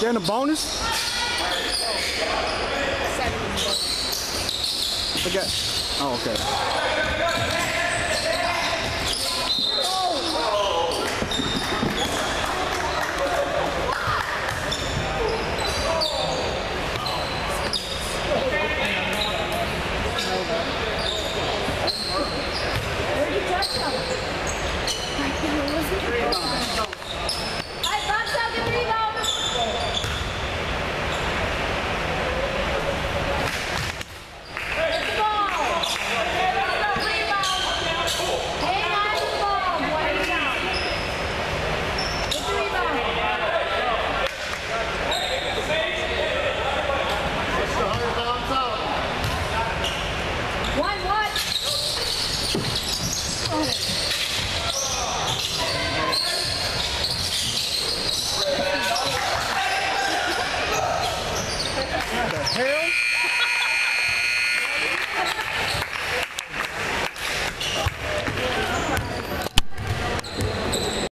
in the bonus? Forget. Oh, okay. Hell?